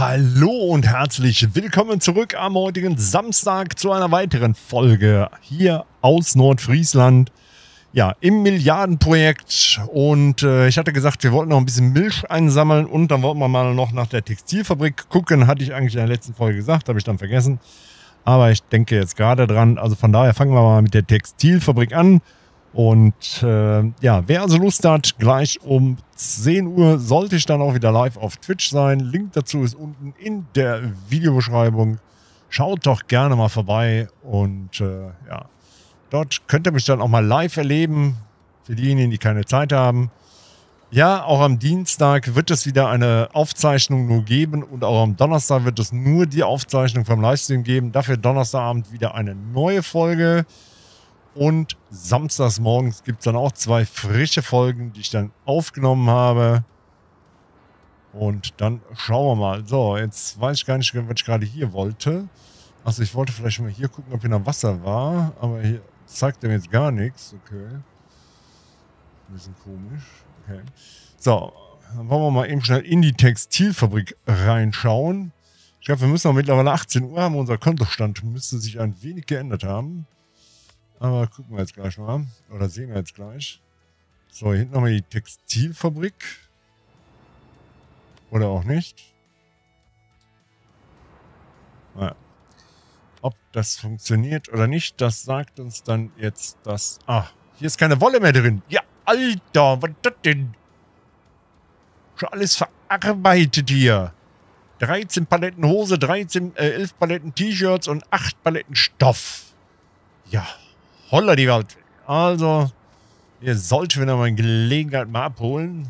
Hallo und herzlich willkommen zurück am heutigen Samstag zu einer weiteren Folge hier aus Nordfriesland. Ja, im Milliardenprojekt und äh, ich hatte gesagt, wir wollten noch ein bisschen Milch einsammeln und dann wollten wir mal noch nach der Textilfabrik gucken. Hatte ich eigentlich in der letzten Folge gesagt, habe ich dann vergessen. Aber ich denke jetzt gerade dran. Also von daher fangen wir mal mit der Textilfabrik an. Und äh, ja, wer also Lust hat, gleich um 10 Uhr sollte ich dann auch wieder live auf Twitch sein. Link dazu ist unten in der Videobeschreibung. Schaut doch gerne mal vorbei und äh, ja, dort könnt ihr mich dann auch mal live erleben. Für diejenigen, die keine Zeit haben. Ja, auch am Dienstag wird es wieder eine Aufzeichnung nur geben und auch am Donnerstag wird es nur die Aufzeichnung vom Livestream geben. Dafür Donnerstagabend wieder eine neue Folge. Und samstags morgens gibt es dann auch zwei frische Folgen, die ich dann aufgenommen habe. Und dann schauen wir mal. So, jetzt weiß ich gar nicht, was ich gerade hier wollte. Also ich wollte vielleicht mal hier gucken, ob hier noch Wasser war. Aber hier zeigt er mir jetzt gar nichts. Okay. Ein bisschen komisch. Okay. So, dann wollen wir mal eben schnell in die Textilfabrik reinschauen. Ich glaube, wir müssen auch mittlerweile 18 Uhr haben. Unser Kontostand müsste sich ein wenig geändert haben. Aber gucken wir jetzt gleich mal. Oder sehen wir jetzt gleich. So, hier hinten wir die Textilfabrik. Oder auch nicht. Naja. Ob das funktioniert oder nicht, das sagt uns dann jetzt das... Ah, hier ist keine Wolle mehr drin. Ja, Alter, was das denn? Schon alles verarbeitet hier. 13 Paletten Hose, 13, äh, 11 Paletten T-Shirts und 8 Paletten Stoff. Ja, Holla die Welt. Also, ihr sollten wir mal Gelegenheit mal abholen.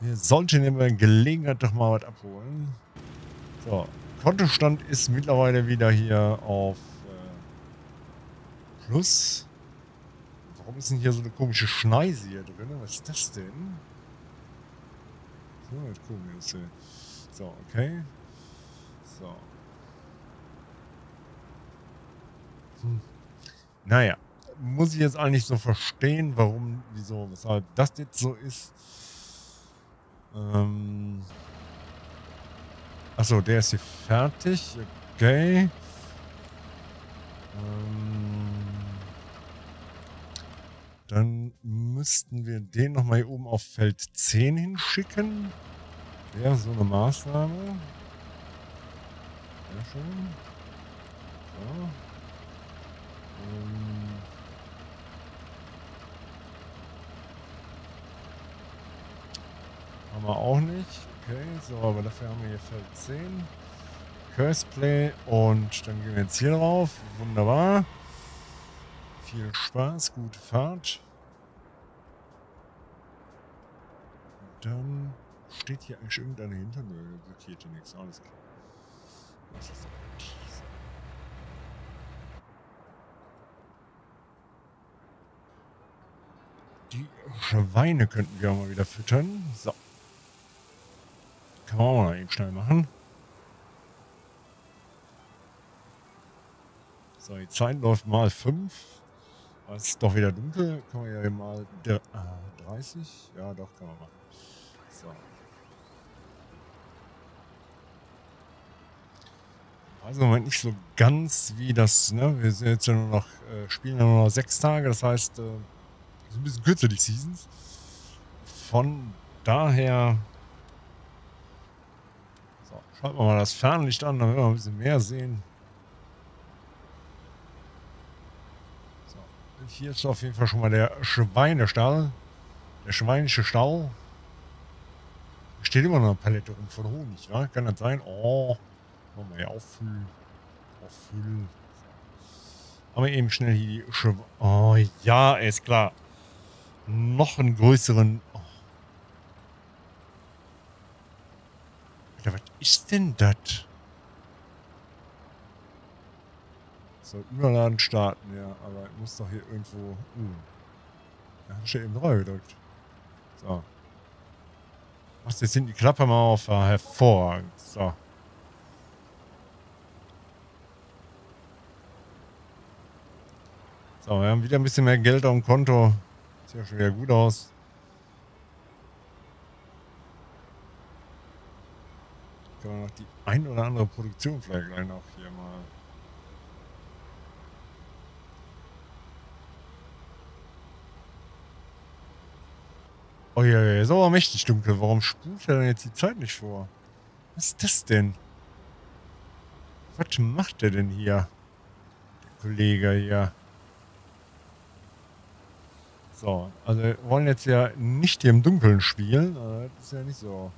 Wir sollten wir mal Gelegenheit doch mal was abholen. So, Kontostand ist mittlerweile wieder hier auf äh, Plus. Warum ist denn hier so eine komische Schneise hier drin? Was ist das denn? So, jetzt. So, okay. So. Hm. Naja, muss ich jetzt eigentlich so verstehen, warum, wieso, weshalb das jetzt so ist. Ähm Achso, der ist hier fertig. Okay. Ähm dann müssten wir den nochmal hier oben auf Feld 10 hinschicken. Wäre so eine Maßnahme. Sehr schön. So. Ähm haben wir auch nicht. Okay, so, aber dafür haben wir hier Feld 10. Curseplay und dann gehen wir jetzt hier drauf. Wunderbar. Viel Spaß, gute Fahrt. Dann steht hier eigentlich irgendeine hinter mir. Blockiert nichts. Alles klar. Was ist das? Die Schweine könnten wir auch mal wieder füttern. So. Kann man auch mal eben schnell machen. So, die Zeit läuft mal 5. Es ist doch wieder dunkel. Kann man ja mal der, ah, 30? Ja, doch, kann man machen. So. Also Moment nicht so ganz wie das, ne? Wir sind jetzt ja nur noch, äh, spielen ja nur noch sechs Tage, das heißt, äh, ein bisschen kürzer, die Seasons. Von daher... So, schalten wir mal das Fernlicht an, damit wir ein bisschen mehr sehen. So, hier ist auf jeden Fall schon mal der Schweinestall. Der schweinische Stall. Steht immer noch eine Palette rum von Honig, wa? Kann das sein? Oh, wir ja auffüllen. Auffüllen. Aber eben schnell hier die Schwe Oh ja, ist klar noch einen größeren... Oh. Alter, was ist denn das? So, Überladen starten, ja, aber ich muss doch hier irgendwo... Uh, da hast du eben drauf gedrückt. So. Machst jetzt hinten die Klappe mal auf. Ah, hervorragend. So. So, wir haben wieder ein bisschen mehr Geld auf dem Konto. Sieht ja schon wieder gut aus. noch die ein oder andere Produktion vielleicht gleich noch hier mal. Oh ja, ja, ist aber mächtig dunkel. Warum spult er denn jetzt die Zeit nicht vor? Was ist das denn? Was macht der denn hier? Der Kollege hier. So, also wir wollen jetzt ja nicht hier im Dunkeln spielen. Das ist ja nicht so.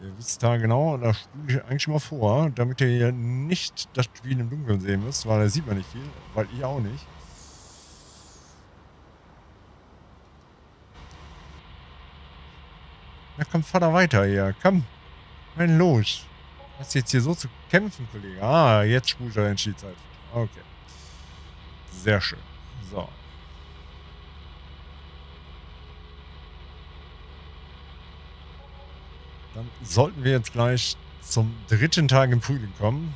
Ihr wisst da genau, da spiele ich eigentlich mal vor, damit ihr hier nicht das Spiel im Dunkeln sehen müsst, weil da sieht man nicht viel, weil ich auch nicht. Na komm, fahr da weiter hier. Komm. Wenn los. Was jetzt hier so zu kämpfen, Kollege? Ah, jetzt spult er in Skiezeit. Okay. Sehr schön. So. Dann sollten wir jetzt gleich zum dritten Tag im Frühling kommen.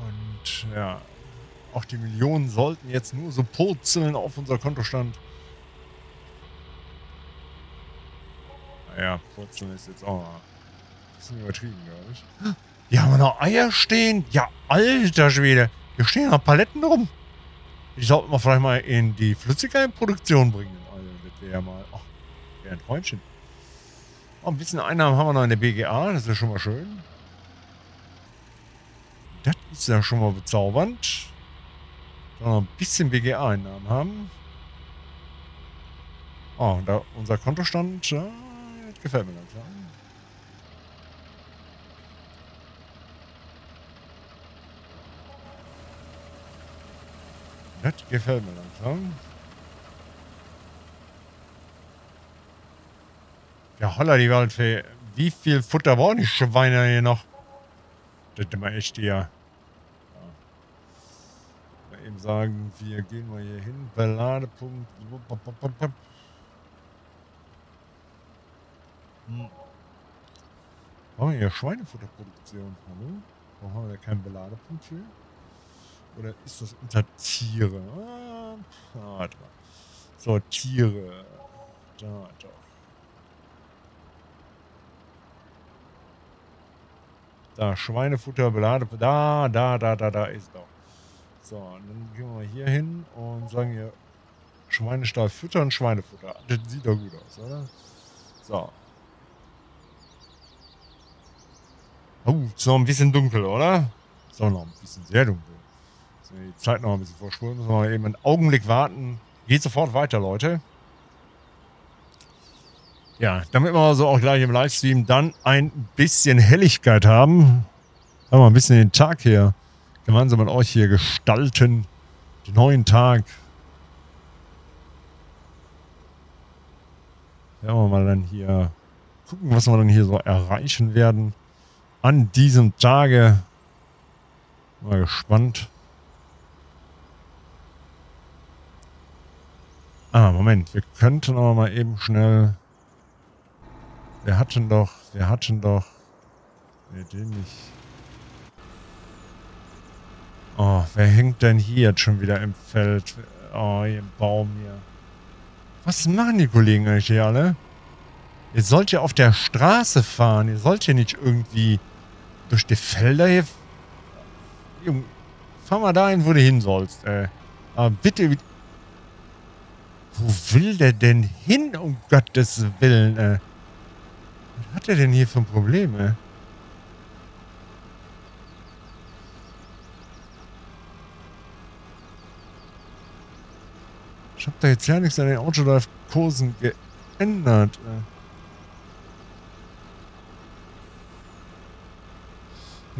Und ja, auch die Millionen sollten jetzt nur so purzeln auf unser Kontostand. Naja, purzeln ist jetzt auch ein bisschen übertrieben, glaube ich. Hier haben wir noch Eier stehen. Ja, alter Schwede. Hier stehen noch Paletten rum. Die sollten wir vielleicht mal in die Flüssigkeitsproduktion bringen. Also, das wäre mal... Ach, wäre ein Träumchen. Oh, ein bisschen Einnahmen haben wir noch in der BGA. Das ist schon mal schön. Das ist ja schon mal bezaubernd. Da noch ein bisschen BGA-Einnahmen haben. Oh, da unser Kontostand, ja, gefällt mir langsam. Das gefällt mir langsam. Ja, holla die Waldfee. Wie viel Futter brauchen die Schweine hier noch? Das ist immer echt hier. Ja. Mal eben sagen, wir gehen mal hier hin. Beladepunkt. Hm. Brauchen wir hier Schweinefutterproduktion? Hallo? Haben wir da keinen Beladepunkt für? Oder ist das unter Tiere? Ah, mal. So, Tiere. Da, doch. Da, Schweinefutter, Belade. Da, da, da, da, da ist doch. So, dann gehen wir mal hier hin und sagen hier Schweinestall füttern, Schweinefutter. Das sieht doch gut aus, oder? So. Oh, so ein bisschen dunkel, oder? So, noch ein bisschen sehr dunkel die Zeit noch ein bisschen vorspulen. Müssen wir eben einen Augenblick warten. Geht sofort weiter, Leute. Ja, damit wir also auch gleich im Livestream dann ein bisschen Helligkeit haben. Haben wir ein bisschen den Tag hier gemeinsam mit euch hier gestalten. Den neuen Tag. Werden wir mal dann hier gucken, was wir dann hier so erreichen werden an diesem Tage. Mal gespannt. Ah, Moment. Wir könnten aber mal eben schnell... Wir hatten doch... Wir hatten doch... Ne, den nicht. Oh, wer hängt denn hier jetzt schon wieder im Feld? Oh, hier im Baum hier. Was machen die Kollegen eigentlich hier alle? Ihr sollt ja auf der Straße fahren. Ihr sollt ja nicht irgendwie durch die Felder hier... Junge, fahr mal dahin, wo du hin sollst, ey. Aber bitte wo will der denn hin, um Gottes Willen, äh? Was hat er denn hier für ein Problem, äh? Ich hab da jetzt ja nichts an den Autodrive-Kursen geändert. Äh.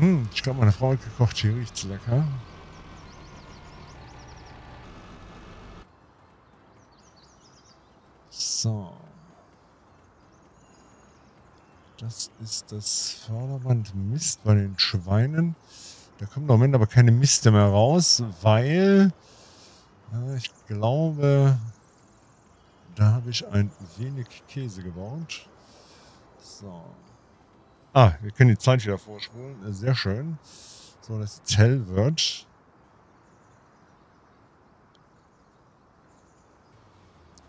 Hm, ich glaube, meine Frau hat gekocht. Hier riecht's lecker. So. Das ist das Förderband Mist bei den Schweinen. Da kommen im Moment aber keine Miste mehr raus, weil ja, ich glaube, da habe ich ein wenig Käse gebaut. So. Ah, wir können die Zeit wieder vorspulen. Äh, sehr schön. So, das es hell wird.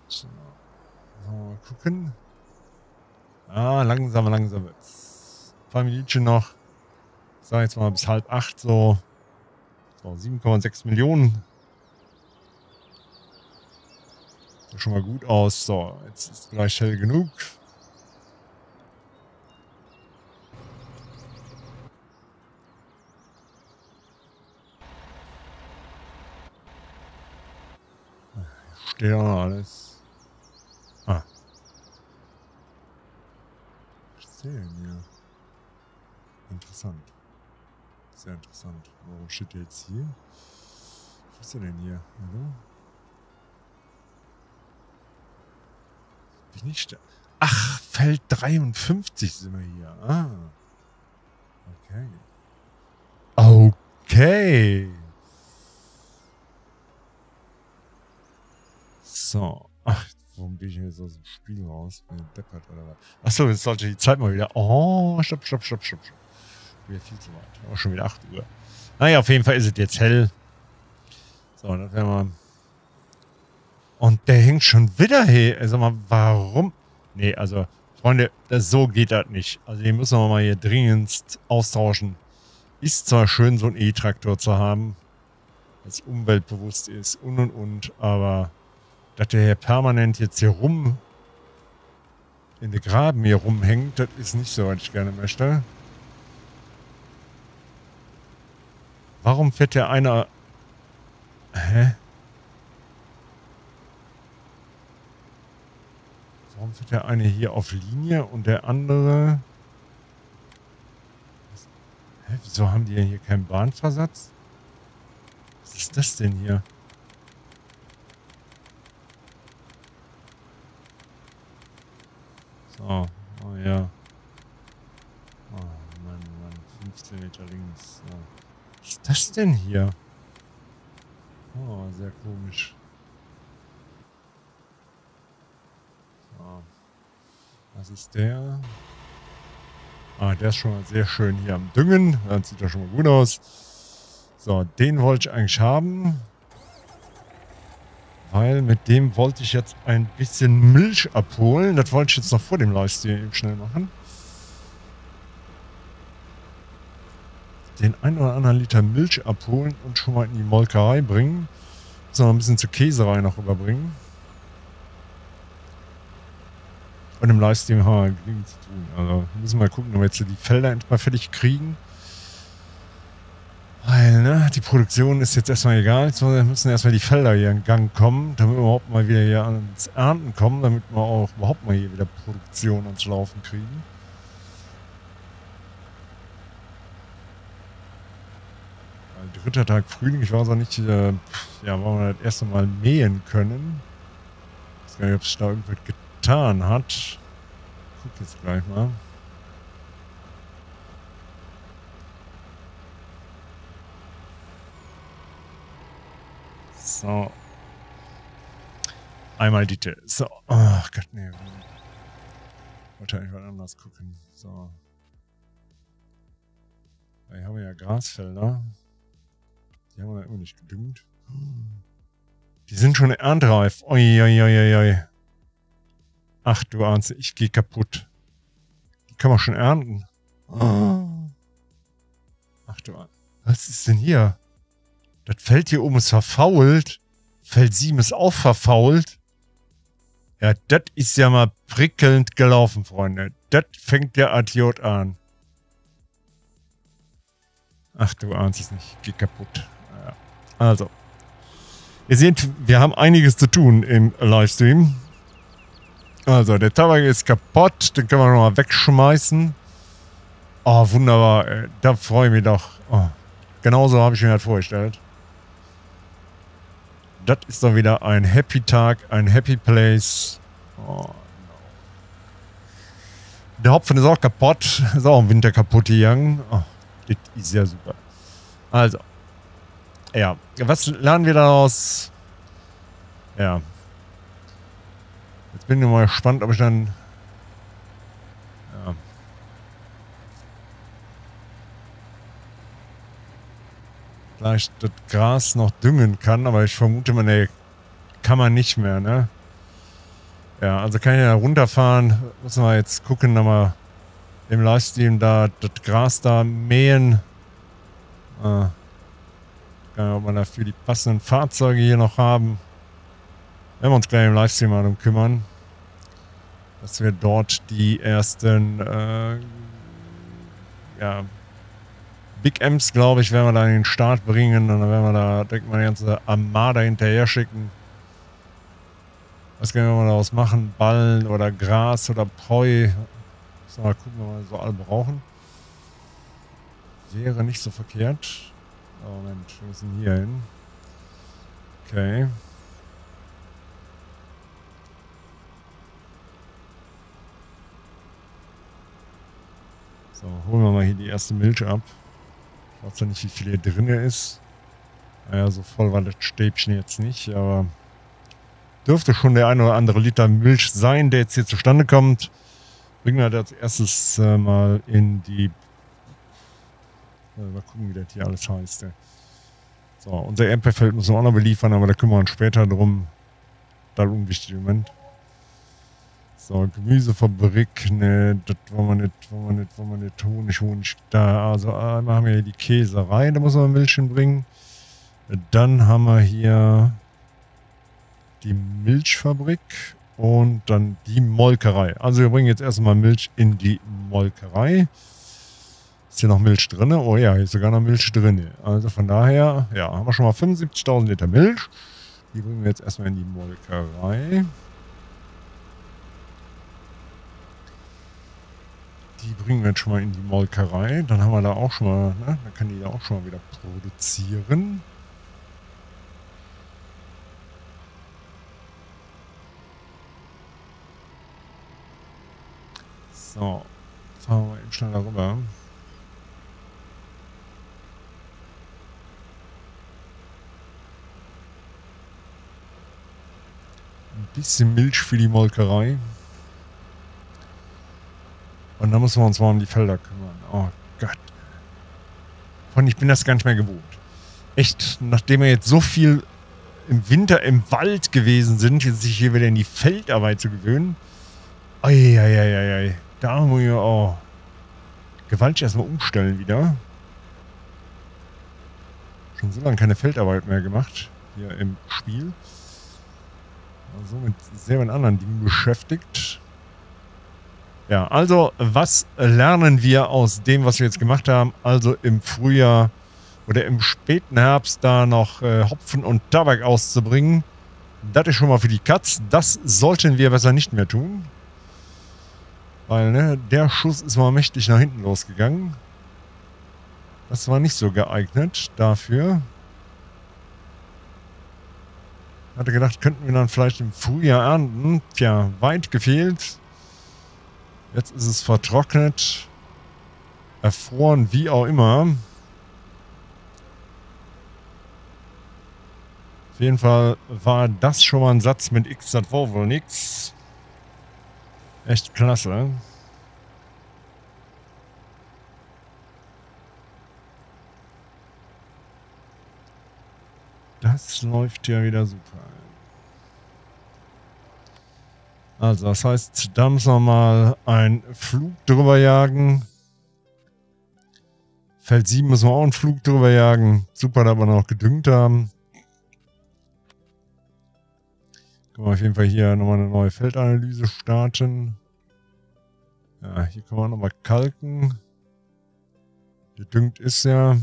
So. Mal gucken. Ah, langsam, langsam wird's. Ein paar Minuten noch. Ich sag jetzt mal bis halb acht so. So, 7,6 Millionen. Sieht schon mal gut aus. So, jetzt ist gleich hell genug. Noch alles. Ah. Was sehe denn hier? Interessant. Sehr interessant. Warum steht der jetzt hier? Was ist der denn hier? Hallo? Bin ich da? Ach, Feld 53 sind wir hier. Ah. Okay. Okay. So. Ach, warum bin ich jetzt aus dem Spiel raus? Bin ich deppert oder was? Achso, jetzt sollte die Zeit mal wieder. Oh, stopp, stopp, stopp, stopp, stopp. Wieder viel zu weit. Auch schon wieder 8 Uhr. Naja, auf jeden Fall ist es jetzt hell. So, dann werden wir. Und der hängt schon wieder hier. Sag mal, warum? Nee, also, Freunde, das, so geht das nicht. Also, den müssen wir mal hier dringendst austauschen. Ist zwar schön, so einen E-Traktor zu haben, das umweltbewusst ist und und und, aber dass der hier permanent jetzt hier rum in den Graben hier rumhängt, das ist nicht so, was ich gerne möchte. Warum fährt der einer... Hä? Warum fährt der eine hier auf Linie und der andere... Hä? Wieso haben die hier keinen Bahnversatz? Was ist das denn hier? So, oh ja. Oh Mann, Mann, 15 Meter links. So. Was ist das denn hier? Oh, sehr komisch. So. Was ist der? Ah, der ist schon mal sehr schön hier am Düngen. Das sieht ja schon mal gut aus. So, den wollte ich eigentlich haben. Weil mit dem wollte ich jetzt ein bisschen Milch abholen. Das wollte ich jetzt noch vor dem Livestream schnell machen. Den ein oder anderen Liter Milch abholen und schon mal in die Molkerei bringen. So, ein bisschen zur Käserei noch überbringen. Und im Livestream haben wir genügend zu tun. Also müssen wir mal gucken, ob wir jetzt die Felder endlich mal fertig kriegen. Weil, ne, die Produktion ist jetzt erstmal egal. Jetzt müssen erstmal die Felder hier in Gang kommen, damit wir überhaupt mal wieder hier ans Ernten kommen, damit wir auch überhaupt mal hier wieder Produktion ans Laufen kriegen. Dritter Tag Frühling, ich weiß auch nicht, äh, ja, wann wir das erste Mal mähen können. Ich weiß gar nicht, ob sich da irgendwas getan hat. Ich guck jetzt gleich mal. So. Einmal die... So. Ach Gott, nee. Wollte eigentlich was anders gucken. So. Hier haben wir ja Grasfelder. Die haben wir immer nicht gedüngt. Die sind schon erntereif. Oi. Ach du ahnst, ich gehe kaputt. Die kann man schon ernten. Ach du ahnst. Was ist denn hier? Das Feld hier oben ist verfault. Feld 7 ist auch verfault. Ja, das ist ja mal prickelnd gelaufen, Freunde. Das fängt der Idiot an. Ach, du ahnst es nicht. Geht kaputt. Also. Ihr seht, wir haben einiges zu tun im Livestream. Also, der Tabak ist kaputt. Den können wir nochmal wegschmeißen. Oh, wunderbar. Da freue ich mich doch. Oh. Genauso habe ich mir das vorgestellt. Das ist doch wieder ein Happy Tag, ein Happy Place. Oh, no. Der Hopfen ist auch kaputt. Ist auch im Winter kaputt gegangen. Oh, das ist ja super. Also. Ja, was lernen wir daraus? Ja. Jetzt bin ich mal gespannt, ob ich dann vielleicht das Gras noch düngen kann, aber ich vermute mal, ne, kann man nicht mehr, ne? Ja, also kann ich ja runterfahren. Muss man jetzt gucken, nochmal im Livestream da das Gras da mähen. Äh, ob wir dafür die passenden Fahrzeuge hier noch haben. Werden wir uns gleich im Livestream mal darum kümmern. Dass wir dort die ersten äh, ja, Big M's, glaube ich, werden wir da in den Start bringen und dann werden wir da direkt mal die ganze Armada hinterher schicken. Was können wir daraus machen? Ballen oder Gras oder Poi. Mal gucken, ob wir so alle brauchen. Wäre nicht so verkehrt. Oh, Moment, wir müssen hier hin. Okay. So, holen wir mal hier die erste Milch ab. Ich weiß ja nicht, wie viel hier drin ist. Naja, so voll war das Stäbchen jetzt nicht, aber dürfte schon der eine oder andere Liter Milch sein, der jetzt hier zustande kommt. Bringen wir das erstes äh, mal in die Mal gucken, wie das hier alles heißt. So, unser Erdbeerfeld müssen wir auch noch beliefern, aber da kümmern wir uns später drum. Da unwichtig im Moment. So, Gemüsefabrik, ne, das wollen wir nicht, wollen wir nicht, wollen wir nicht, Honig, Honig, da, also einmal haben wir hier die Käserei, da muss man Milch hinbringen. Dann haben wir hier die Milchfabrik und dann die Molkerei. Also wir bringen jetzt erstmal Milch in die Molkerei. Ist hier noch Milch drin? Oh ja, hier ist sogar noch Milch drin. Also von daher, ja, haben wir schon mal 75.000 Liter Milch. Die bringen wir jetzt erstmal in die Molkerei. Die bringen wir jetzt schon mal in die Molkerei. Dann haben wir da auch schon mal, ne, dann kann die da auch schon mal wieder produzieren. So, fahren wir eben schnell darüber. Ein bisschen Milch für die Molkerei. Und dann müssen wir uns mal um die Felder kümmern. Oh Gott. Und ich bin das gar nicht mehr gewohnt. Echt, nachdem wir jetzt so viel im Winter im Wald gewesen sind, jetzt sich hier wieder in die Feldarbeit zu gewöhnen. Eieieiei. Da haben wir auch gewaltig erstmal umstellen wieder. Schon so lange keine Feldarbeit mehr gemacht hier im Spiel so mit sehr vielen anderen Dingen beschäftigt. Ja, also was lernen wir aus dem, was wir jetzt gemacht haben? Also im Frühjahr oder im späten Herbst da noch äh, Hopfen und Tabak auszubringen. Das ist schon mal für die Katz. Das sollten wir besser nicht mehr tun. Weil, ne, der Schuss ist mal mächtig nach hinten losgegangen. Das war nicht so geeignet dafür. Hatte gedacht, könnten wir dann vielleicht im Frühjahr ernten. Tja, weit gefehlt. Jetzt ist es vertrocknet. Erfroren, wie auch immer. Auf jeden Fall war das schon mal ein Satz mit X, das war wohl nix. Echt klasse. Das läuft ja wieder super. Also, das heißt, da müssen wir mal einen Flug drüber jagen. Feld 7 müssen wir auch einen Flug drüber jagen. Super, dass wir noch gedüngt haben. Können wir auf jeden Fall hier nochmal eine neue Feldanalyse starten. Ja, hier können wir nochmal kalken. Gedüngt ist ja.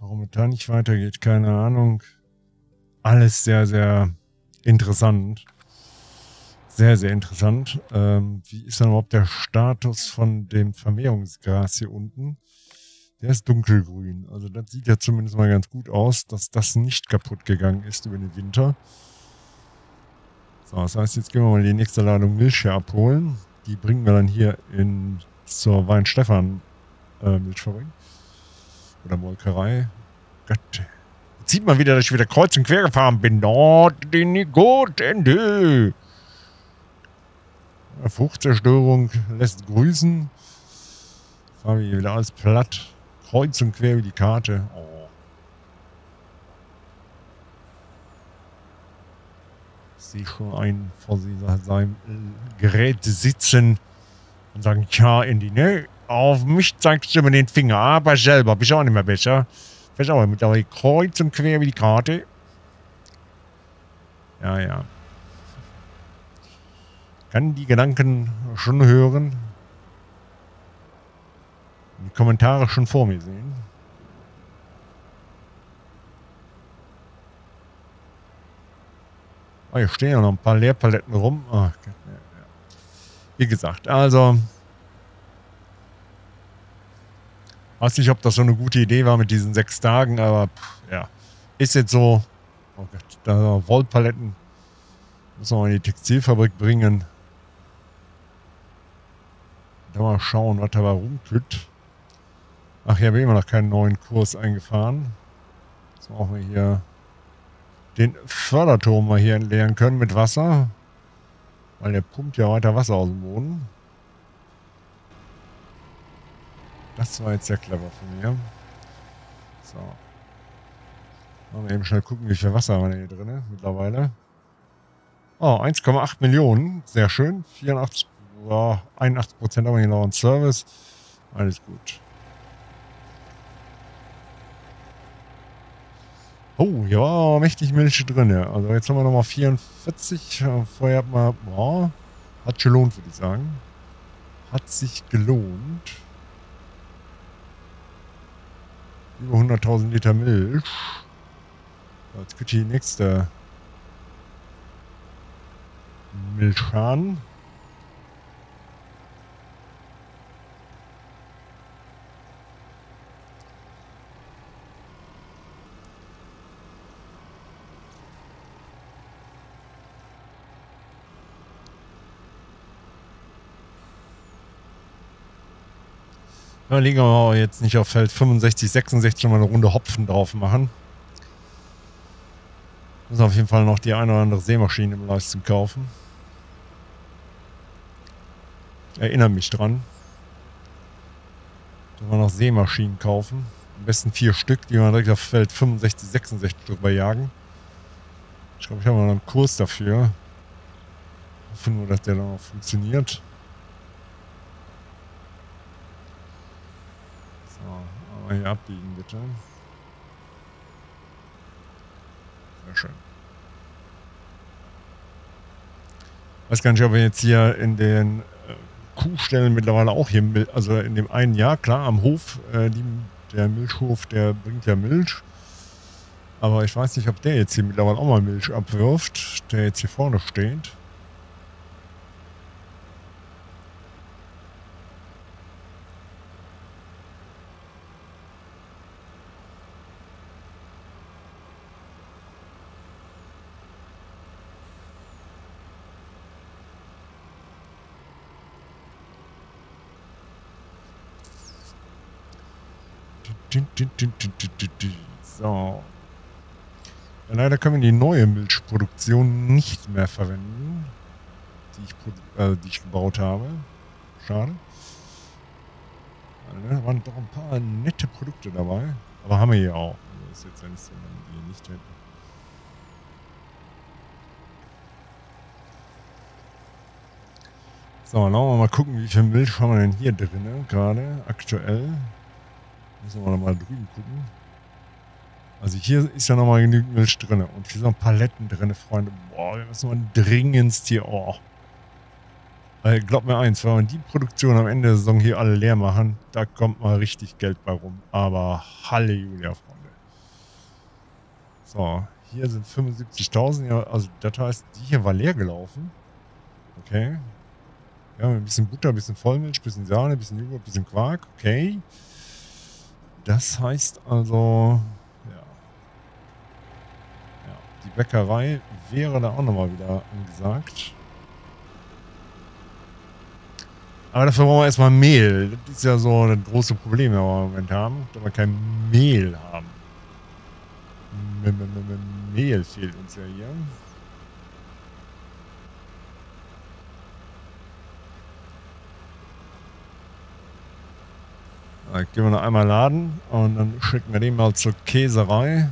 Warum es da nicht weitergeht, keine Ahnung. Alles sehr, sehr interessant. Sehr, sehr interessant. Ähm, wie ist dann überhaupt der Status von dem Vermehrungsgras hier unten? Der ist dunkelgrün. Also das sieht ja zumindest mal ganz gut aus, dass das nicht kaputt gegangen ist über den Winter. So, das heißt, jetzt gehen wir mal die nächste Ladung Milch hier abholen. Die bringen wir dann hier in zur Weinstefan äh, Milchfabrik. Oder Molkerei. Gott. Jetzt sieht man wieder, dass ich wieder kreuz und quer gefahren bin. Dort den Gotende. Fruchtzerstörung lässt grüßen. Fahren wir hier wieder alles platt. Kreuz und quer wie die Karte. Oh. sehe schon ein vor seinem Gerät sitzen und sagen, tja, in die auf mich zeigst du mir den Finger, aber selber bist du auch nicht mehr besser. Bist auch mittlerweile kreuz und quer wie die Karte. Ja, ja. Kann die Gedanken schon hören. Die Kommentare schon vor mir sehen. Oh, hier stehen ja noch ein paar Leerpaletten rum. Oh, Wie gesagt, also... Weiß nicht, ob das so eine gute Idee war mit diesen sechs Tagen, aber pff, ja. Ist jetzt so. Oh Gott, da Wollpaletten müssen wir in die Textilfabrik bringen. Da mal schauen, was da rumtut. Ach, hier habe ich immer noch keinen neuen Kurs eingefahren. Jetzt brauchen wir hier den Förderturm mal hier entleeren können mit Wasser. Weil der pumpt ja weiter Wasser aus dem Boden. Das war jetzt sehr clever von mir. So. Mal eben schnell gucken, wie viel Wasser haben wir hier drin mittlerweile. Oh, 1,8 Millionen. Sehr schön. 84, oh, 81 Prozent haben wir hier noch einen Service. Alles gut. Oh, hier war mächtig Milch drin. Also jetzt haben wir nochmal 44. Vorher hat man... Boah, hat gelohnt, würde ich sagen. Hat sich gelohnt. Über 100.000 Liter Milch. Jetzt geht die nächste Milchhahn. Da liegen wir jetzt nicht auf Feld 65, 66 schon mal eine Runde Hopfen drauf machen. Müssen auf jeden Fall noch die eine oder andere Seemaschine im Livestream kaufen. Erinnere mich dran. Da wir noch Seemaschinen kaufen. Am besten vier Stück, die wir direkt auf Feld 65, 66 drüber jagen. Ich glaube, ich habe noch einen Kurs dafür. Ich hoffe nur, dass der dann auch funktioniert. Mal hier abbiegen, bitte. Sehr schön. Weiß gar nicht, ob wir jetzt hier in den äh, Kuhstellen mittlerweile auch hier, also in dem einen Jahr, klar, am Hof, äh, die, der Milchhof, der bringt ja Milch. Aber ich weiß nicht, ob der jetzt hier mittlerweile auch mal Milch abwirft, der jetzt hier vorne steht. So. Leider können wir die neue Milchproduktion nicht mehr verwenden, die ich, äh, die ich gebaut habe. Schade. Da waren doch ein paar nette Produkte dabei. Aber haben wir hier auch. Das ist jetzt ja nicht so, wenn wir die nicht hätten. So, dann wir mal gucken, wie viel Milch haben wir denn hier drin, gerade aktuell. Müssen wir mal drüben gucken. Also hier ist ja nochmal genügend Milch drin. Und hier sind Paletten drin, Freunde. Boah, wir müssen mal dringendst hier... Oh. Weil glaubt mir eins, wenn wir die Produktion am Ende der Saison hier alle leer machen, da kommt mal richtig Geld bei rum. Aber Halleluja, Freunde. So, hier sind 75.000. Ja, also das heißt, die hier war leer gelaufen. Okay. Ja, ein bisschen Butter, ein bisschen Vollmilch, ein bisschen Sahne, ein bisschen Joghurt, ein bisschen Quark. Okay. Das heißt also, ja. ja. Die Bäckerei wäre da auch nochmal wieder angesagt. Aber dafür brauchen wir erstmal Mehl. Das ist ja so das große Problem, das wir im Moment haben, dass wir kein Mehl haben. Mehl fehlt uns ja hier. Da gehen wir noch einmal laden und dann schicken wir den mal zur Käserei.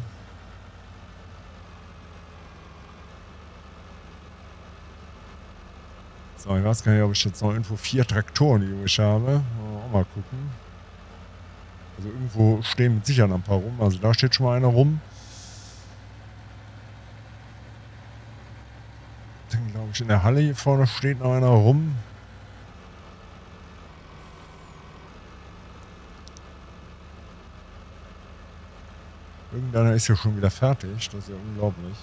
So, ich weiß gar nicht, ob ich jetzt noch irgendwo vier Traktoren übrig habe. Auch mal gucken. Also irgendwo stehen mit Sicherheit ein paar rum. Also da steht schon mal einer rum. Dann glaube ich in der Halle hier vorne steht noch einer rum. Irgendeiner ist ja schon wieder fertig. Das ist ja unglaublich.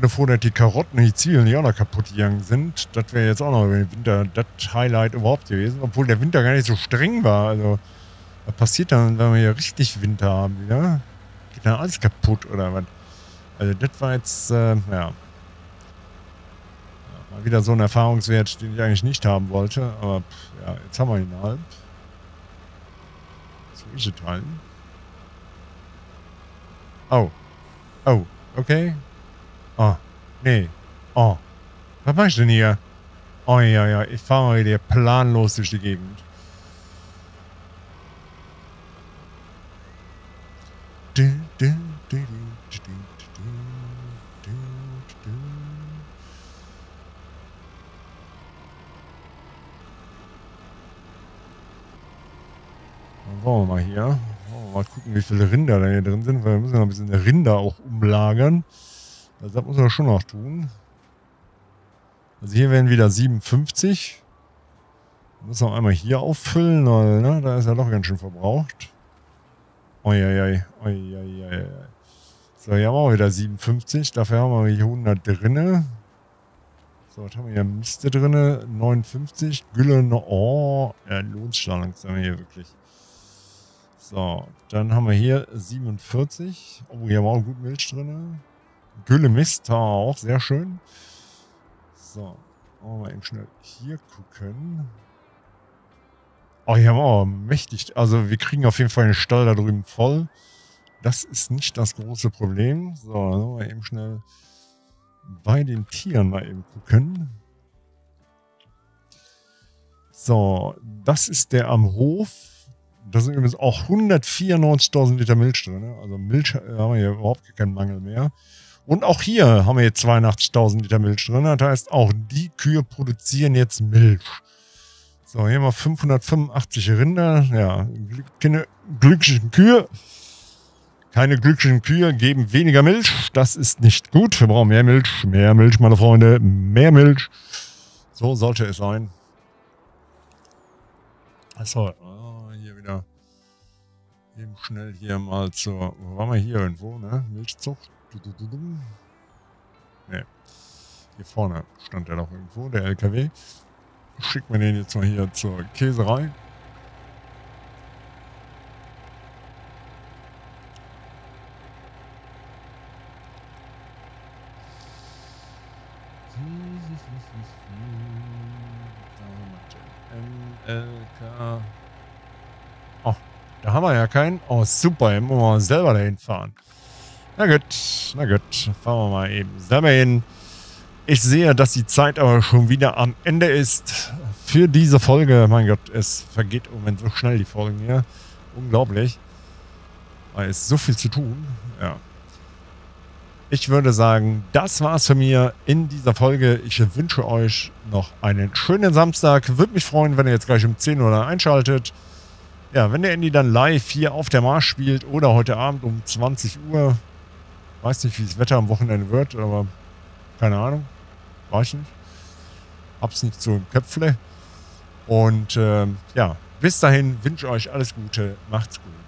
bin froh, dass die Karotten, die Zwiebeln nicht auch noch kaputt gegangen sind. Das wäre jetzt auch noch im Winter das Highlight überhaupt gewesen. Obwohl der Winter gar nicht so streng war. Also, was passiert dann, wenn wir hier richtig Winter haben wieder? Geht dann alles kaputt oder was? Also, das war jetzt, äh, ja. Mal wieder so ein Erfahrungswert, den ich eigentlich nicht haben wollte. Aber, pff, ja, jetzt haben wir ihn halt. So ist es halt. Oh. Oh, okay. Oh, nee. Oh. Was machst du denn hier? Oh ja, ja, ich fahre mal wieder planlos durch die Gegend. Dann wollen wir mal hier. Wir mal gucken, wie viele Rinder da hier drin sind, weil wir müssen noch ein bisschen Rinder auch umlagern. Also das muss man schon noch tun. Also hier werden wieder 57. Muss noch einmal hier auffüllen, weil ne, da ist ja doch ganz schön verbraucht. Uiuiui. So, hier haben wir auch wieder 57. Dafür haben wir hier 100 drinne. So, was haben wir hier? Miste drinne. 59. Gülle. Oh, ja, lohnt sich langsam hier wirklich. So, dann haben wir hier 47. Oh, hier haben wir auch gut Milch drinne. Gülle Mist, auch sehr schön. So, wollen wir eben schnell hier gucken. Oh, hier haben wir auch mächtig, also wir kriegen auf jeden Fall den Stall da drüben voll. Das ist nicht das große Problem. So, dann wollen wir eben schnell bei den Tieren mal eben gucken. So, das ist der am Hof. Da sind übrigens auch 194.000 Liter Milch drin. Also Milch äh, haben wir hier überhaupt keinen Mangel mehr. Und auch hier haben wir jetzt 82.000 Liter Milch drin. Das heißt, auch die Kühe produzieren jetzt Milch. So, hier haben wir 585 Rinder. Ja, keine glücklichen Kühe. Keine glücklichen Kühe geben weniger Milch. Das ist nicht gut. Wir brauchen mehr Milch. Mehr Milch, meine Freunde. Mehr Milch. So sollte es sein. Achso. Eben schnell hier mal zur. Wo waren wir hier irgendwo, ne? Milchzucht. Ne. Hier vorne stand er noch irgendwo, der LKW. Schicken wir den jetzt mal hier zur Käserei. MLK. Oh, da haben wir ja keinen. Oh, super, jetzt müssen wir selber dahin fahren. Na gut, na gut. Fahren wir mal eben selber hin. Ich sehe, dass die Zeit aber schon wieder am Ende ist für diese Folge. Mein Gott, es vergeht im Moment so schnell, die Folgen hier. Unglaublich. Es ist so viel zu tun. Ja. Ich würde sagen, das war's für mir in dieser Folge. Ich wünsche euch noch einen schönen Samstag. Würde mich freuen, wenn ihr jetzt gleich um 10 Uhr einschaltet. Ja, wenn der Andy dann live hier auf der Marsch spielt oder heute Abend um 20 Uhr. Weiß nicht, wie das Wetter am Wochenende wird, aber keine Ahnung. Weiß ich nicht. Hab's nicht so im Köpfle. Und ähm, ja, bis dahin wünsche ich euch alles Gute. Macht's gut.